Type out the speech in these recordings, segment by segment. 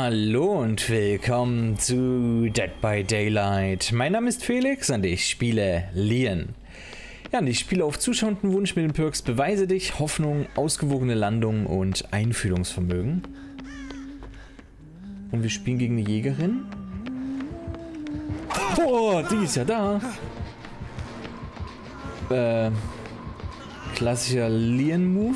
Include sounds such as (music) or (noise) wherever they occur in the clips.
Hallo und willkommen zu Dead by Daylight. Mein Name ist Felix und ich spiele Lian. Ja, und ich spiele auf zuschauenden Wunsch mit den Perks Beweise dich, Hoffnung, ausgewogene Landung und Einfühlungsvermögen. Und wir spielen gegen eine Jägerin. Oh, die ist ja da. Äh, klassischer Lian-Move.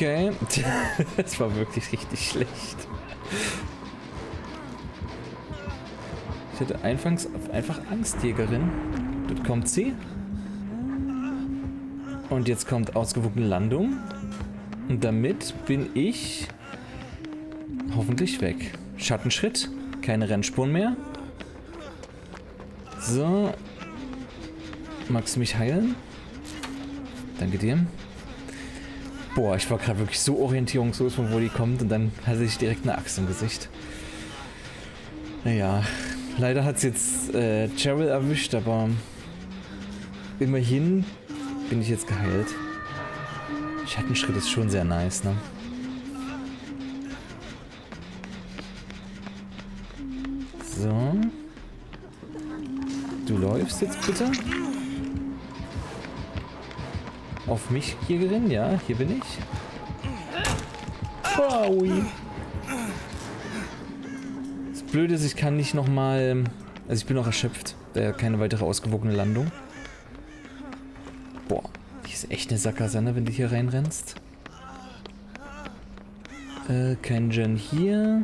Okay. (laughs) Das war wirklich richtig schlecht. Ich hatte anfangs einfach Angstjägerin. Dort kommt sie. Und jetzt kommt ausgewogene Landung. Und damit bin ich hoffentlich weg. Schattenschritt. Keine Rennspuren mehr. So. Magst du mich heilen? Danke dir. Boah, ich war gerade wirklich so orientierungslos, von wo die kommt und dann hatte ich direkt eine Axt im Gesicht. Naja, leider hat es jetzt äh, Cheryl erwischt, aber immerhin bin ich jetzt geheilt. Schattenschritt ist schon sehr nice, ne? So. Du läufst jetzt bitte. Auf mich, Jägerin? Ja, hier bin ich. Oh, das Blöde ist, ich kann nicht nochmal... Also ich bin noch erschöpft. Äh, keine weitere ausgewogene Landung. Boah, die ist echt eine Sackgasse, ne, wenn du hier reinrennst. Äh, kein Gen hier.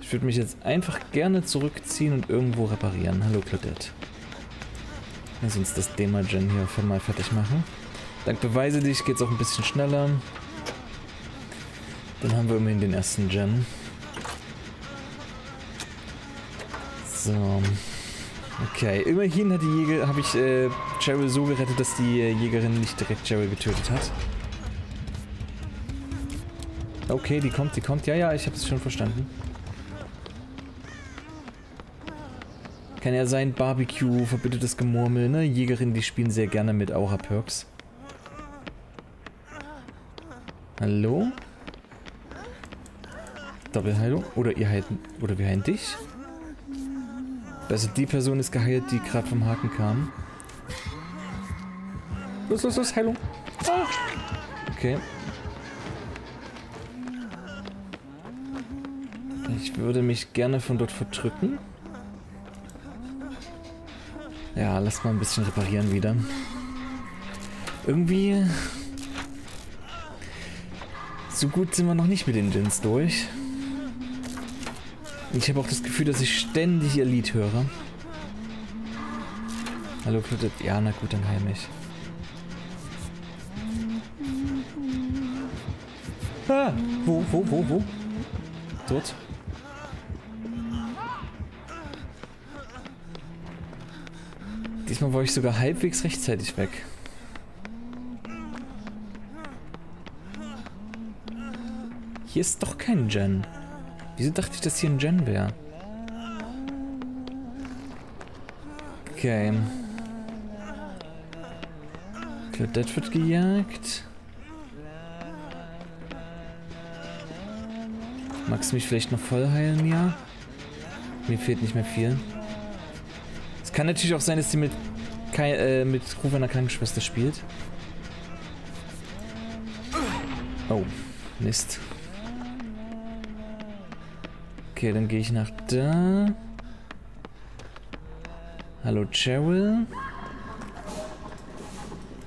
Ich würde mich jetzt einfach gerne zurückziehen und irgendwo reparieren. Hallo Claudette. Lass uns das Dema-Gen hier für mal fertig machen. Dank Beweise dich geht es auch ein bisschen schneller. Dann haben wir immerhin den ersten Gen. So. Okay, immerhin hat die Jäger, habe ich äh, Cheryl so gerettet, dass die äh, Jägerin nicht direkt Cheryl getötet hat. Okay, die kommt, die kommt. Ja, ja, ich habe es schon verstanden. Kann ja sein, Barbecue, verbittertes Gemurmel, ne? Jägerin, die spielen sehr gerne mit Aura-Perks. Hallo? Doppelheilung? Oder ihr heilt... Oder wir heilen dich? Also die Person ist geheilt, die gerade vom Haken kam. Los, los, los, Heilung. Okay. Ich würde mich gerne von dort verdrücken. Ja, lass mal ein bisschen reparieren wieder. Irgendwie so gut sind wir noch nicht mit den Dins durch. Ich habe auch das Gefühl, dass ich ständig ihr Lied höre. Hallo Claudette. Ja, na gut, dann heil mich. Ah! Wo, wo, wo, wo? Dort? Diesmal war ich sogar halbwegs rechtzeitig weg. Hier ist doch kein Gen. Wieso dachte ich, dass hier ein Gen wäre? Okay. Claudette wird gejagt. Magst du mich vielleicht noch voll heilen, ja? Mir fehlt nicht mehr viel. Es kann natürlich auch sein, dass sie mit, äh, mit Ruf einer Krankenschwester spielt. Oh, Mist. Okay, dann gehe ich nach da. Hallo Cheryl.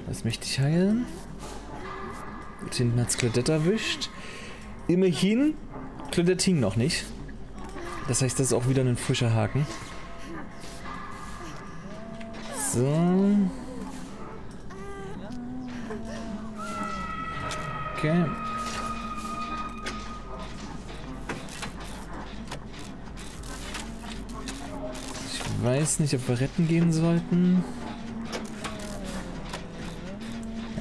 Was möchte ich heilen? Gut, hinten hat's Claudette erwischt. Immerhin, Claudette hing noch nicht. Das heißt, das ist auch wieder ein frischer Haken. So. Okay. Weiß nicht, ob wir retten gehen sollten.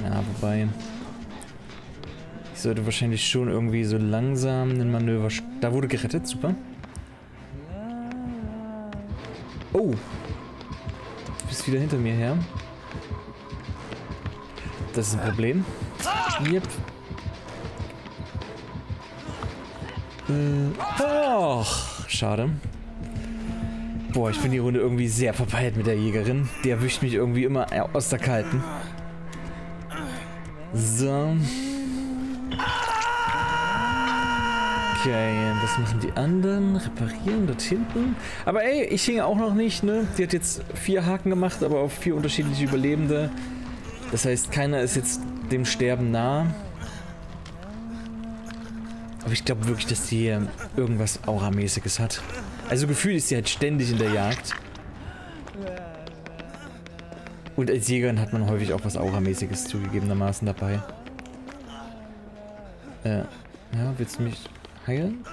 Ja, wobei... Ich sollte wahrscheinlich schon irgendwie so langsam ein Manöver... Da wurde gerettet, super. Oh! Du bist wieder hinter mir her. Das ist ein Problem. Yep. Äh, oh, schade. Boah, ich bin die Runde irgendwie sehr verpeilt mit der Jägerin. Die erwischt mich irgendwie immer aus der Kalten. So. Okay, was machen die anderen? Reparieren dort hinten. Aber ey, ich hing auch noch nicht, ne? Die hat jetzt vier Haken gemacht, aber auf vier unterschiedliche Überlebende. Das heißt, keiner ist jetzt dem Sterben nah. Aber ich glaube wirklich, dass die irgendwas Auramäßiges hat. Also gefühlt ist sie halt ständig in der Jagd. Und als Jägerin hat man häufig auch was Auramäßiges zugegebenermaßen dabei. Äh, ja, willst du mich heilen?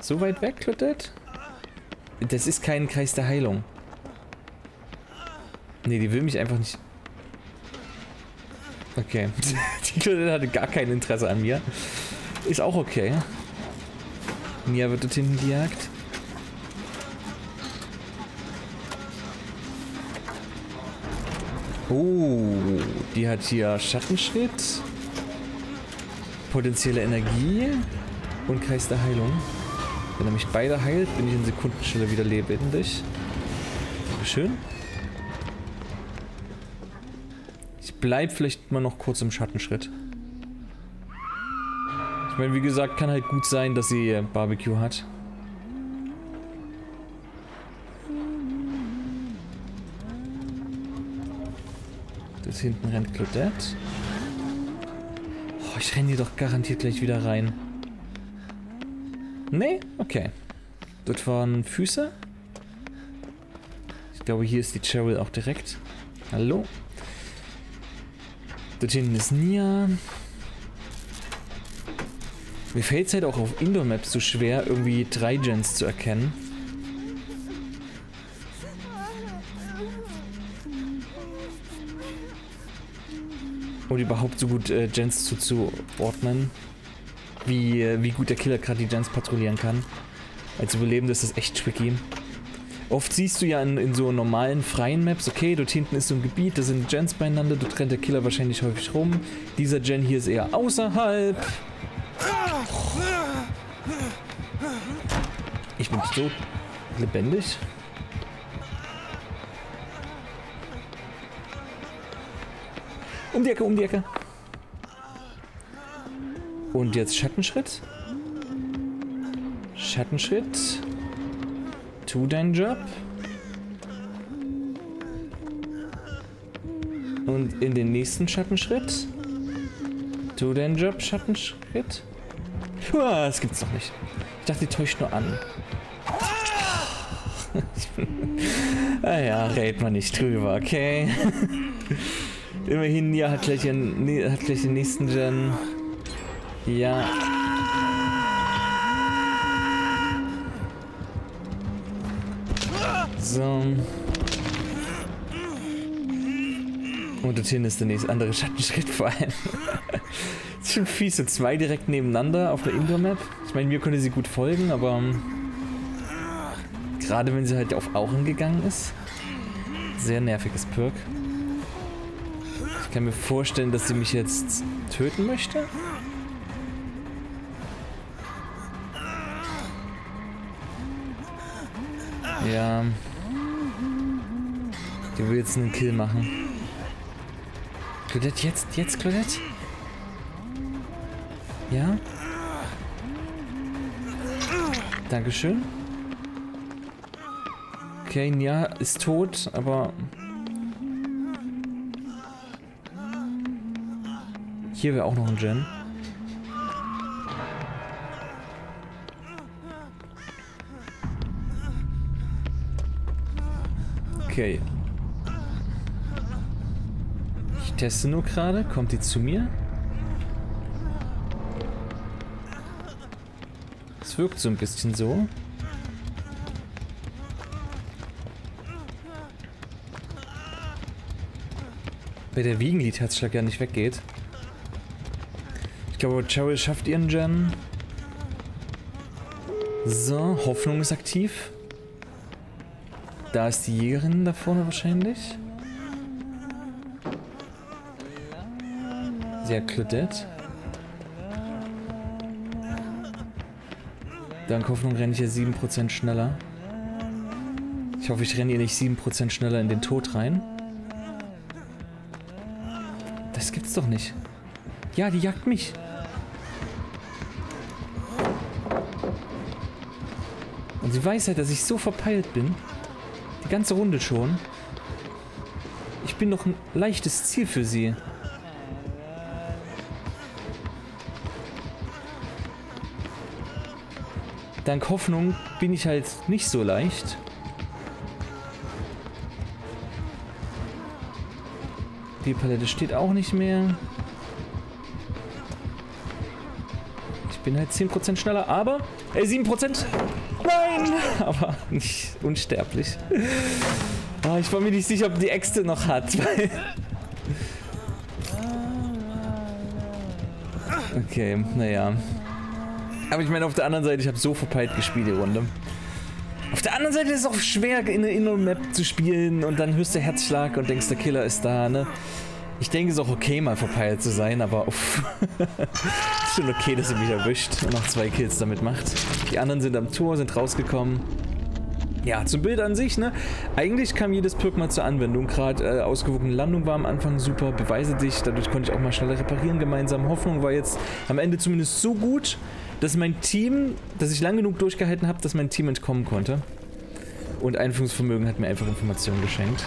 So weit weg, Claudette? Das ist kein Kreis der Heilung. Nee, die will mich einfach nicht... Okay. (laughs) die Claudette hatte gar kein Interesse an mir. Ist auch okay. Mia wird dort hinten gejagt. Oh, die hat hier Schattenschritt, potenzielle Energie und Kreis der Heilung. Wenn er mich beide heilt, bin ich in Sekundenstelle wieder lebendig. Schön. Ich bleib vielleicht mal noch kurz im Schattenschritt. Ich meine, wie gesagt, kann halt gut sein, dass sie äh, Barbecue hat. Das hinten rennt Claudette. Oh, ich renne hier doch garantiert gleich wieder rein. Nee? Okay. Dort waren Füße. Ich glaube, hier ist die Cheryl auch direkt. Hallo? Dort hinten ist Nia. Mir fällt es halt auch auf Indoor-Maps so schwer, irgendwie drei Gens zu erkennen. Und überhaupt so gut äh, Gens zuzuordnen. Wie, äh, wie gut der Killer gerade die Gens patrouillieren kann. Als Überlebende ist das echt tricky. Oft siehst du ja in, in, so normalen freien Maps, okay, dort hinten ist so ein Gebiet, da sind Gens beieinander, dort rennt der Killer wahrscheinlich häufig rum. Dieser Gen hier ist eher außerhalb. Ich bin so lebendig. Um die Ecke, um die Ecke. Und jetzt Schattenschritt. Schattenschritt. Tu deinen Job. Und in den nächsten Schattenschritt. Tu deinen Job, Schattenschritt. Das gibt's doch nicht. Ich dachte, die täuscht nur an. (laughs) ah ja, red mal nicht drüber, okay? (laughs) Immerhin, Nia hat gleich, den, hat gleich den nächsten Gen. Ja. So. Und dorthin ist der nächste andere Schattenschritt vor allem. (laughs) schon fies, so zwei direkt nebeneinander auf der Indoor-Map. Ich meine, mir konnte sie gut folgen, aber ähm, gerade wenn sie halt auf Auchen gegangen ist. Sehr nerviges Perk. Ich kann mir vorstellen, dass sie mich jetzt töten möchte. Ja. Die will jetzt einen Kill machen. Claudette, jetzt, jetzt, Claudette? Ja? Dankeschön. Okay, Nia ist tot, aber... Hier wäre auch noch ein Gen. Okay. Ich teste nur gerade. Kommt die zu mir? Es wirkt so ein bisschen so. Bei der Wiegenlied-Herzschlag ja nicht weggeht. Ich glaube, Cheryl schafft ihren Gen. So, Hoffnung ist aktiv. Da ist die Jägerin da vorne wahrscheinlich. Sie hat Claudette. Dank Hoffnung renne ich hier 7% schneller. Ich hoffe, ich renne hier nicht 7% schneller in den Tod rein. Das gibt's doch nicht. Ja, die jagt mich. Und sie weiß halt, dass ich so verpeilt bin. Die ganze Runde schon. Ich bin doch ein leichtes Ziel für sie. Dank Hoffnung bin ich halt nicht so leicht. Die Palette steht auch nicht mehr. Ich bin halt 10% schneller, aber... Äh, 7%! Nein! (laughs) Aber nicht unsterblich. Ah, ich war mir nicht sicher, ob die Äxte noch hat. (laughs) okay, naja. Aber ich meine, auf der anderen Seite, ich habe so verpeilt gespielt, die Runde. Auf der anderen Seite ist es auch schwer, in der Inno-Map zu spielen und dann hörst du Herzschlag und denkst, der Killer ist da, ne? Ich denke, es ist auch okay, mal verpeilt zu sein, aber uff. (laughs) ist schon okay, dass er mich erwischt und noch zwei Kills damit macht. Die anderen sind am Tor, sind rausgekommen. Ja, zum Bild an sich, ne? Eigentlich kam jedes Perk mal zur Anwendung. Gerade äh, ausgewogene Landung war am Anfang super, beweise dich. Dadurch konnte ich auch mal schneller reparieren gemeinsam. Hoffnung war jetzt am Ende zumindest so gut, dass mein Team, dass ich lang genug durchgehalten habe, dass mein Team entkommen konnte. Und Einführungsvermögen hat mir einfach Informationen geschenkt.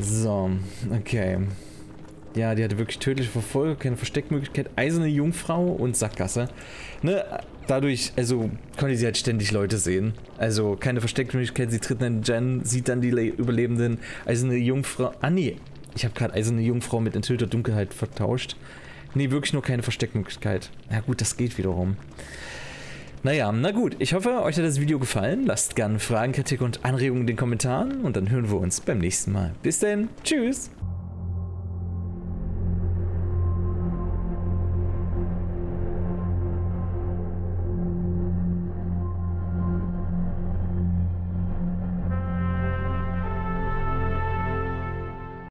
So, okay. Ja, die hatte wirklich tödliche Verfolgung, keine Versteckmöglichkeit, eiserne Jungfrau und Sackgasse. Ne, dadurch, also konnte sie halt ständig Leute sehen. Also keine Versteckmöglichkeit, sie tritt in Jen, sieht dann die Überlebenden, eiserne Jungfrau. Ah nee, ich habe gerade eiserne Jungfrau mit enthüllter Dunkelheit vertauscht. Nee, wirklich nur keine Versteckmöglichkeit. Ja gut, das geht wiederum. Naja, na gut. Ich hoffe, euch hat das Video gefallen. Lasst gerne Fragen, Kritik und Anregungen in den Kommentaren und dann hören wir uns beim nächsten Mal. Bis denn. Tschüss.